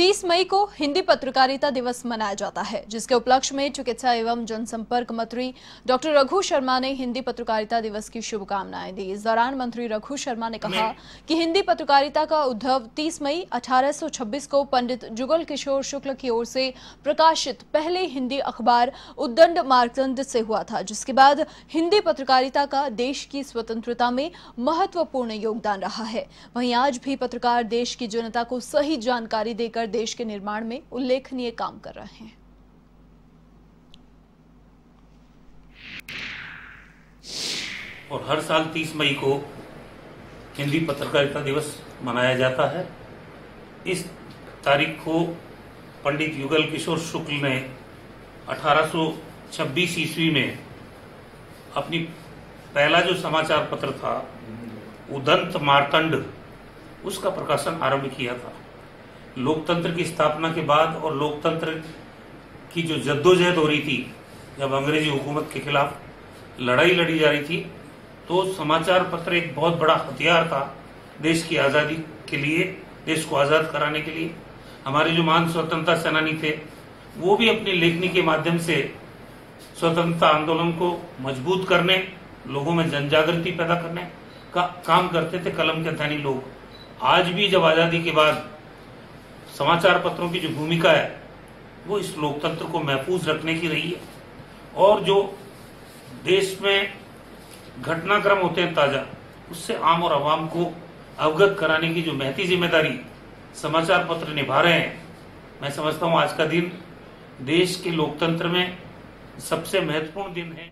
30 मई को हिंदी पत्रकारिता दिवस मनाया जाता है जिसके उपलक्ष्य में चिकित्सा एवं जनसंपर्क मंत्री डॉक्टर रघु शर्मा ने हिंदी पत्रकारिता दिवस की शुभकामनाएँ दी। इस दौरान मंत्री रघु शर्मा ने कहा कि हिंदी पत्रकारिता का उद्धव 30 मई 1826 को पंडित जुगल किशोर शुक्ल की ओर से प्रकाशित पहले हिंदी अखबार उद्दंड मार्कंड से हुआ था जिसके बाद हिंदी पत्रकारिता का देश की स्वतंत्रता में महत्वपूर्ण योगदान रहा है। वहीं आज भी पत्रकार देश की जनता को सही जानकारी देकर देश के निर्माण में उल्लेखनीय काम कर रहे हैं। और हर साल 30 मई को हिंदी पत्रकारिता दिवस मनाया जाता है। इस तारीख को पंडित युगल किशोर शुक्ल ने 1826 ईस्वी में अपनी पहला जो समाचार पत्र था, उदंत मार्तंड, उसका प्रकाशन आरंभ किया था। लोकतंत्र की स्थापना के बाद और लोकतंत्र की जो जद्दोजहद हो रही थी, जब अंग्रेज़ी हुकूमत के खिलाफ लड़ाई लड़ी जा रही थी तो समाचार पत्र एक बहुत बड़ा हथियार था देश की आज़ादी के लिए, देश को आज़ाद कराने के लिए। हमारे जो महान स्वतंत्रता सेनानी थे, वो भी अपनी लेखनी के माध्यम से स्वतंत्रता आंदोलन को मज़बूत करने, लोगों में जन जागृति पैदा करने का काम करते थे कलम के धनी लोग। आज भी जब आज़ादी के बाद समाचार पत्रों की जो भूमिका है, वो इस लोकतंत्र को महफूज रखने की रही है। और जो देश में घटनाक्रम होते हैं ताज़ा, उससे आम और आवाम को अवगत कराने की जो महती ज़िम्मेदारी समाचार पत्र निभा रहे हैं, मैं समझता हूँ आज का दिन देश के लोकतंत्र में सबसे महत्वपूर्ण दिन है।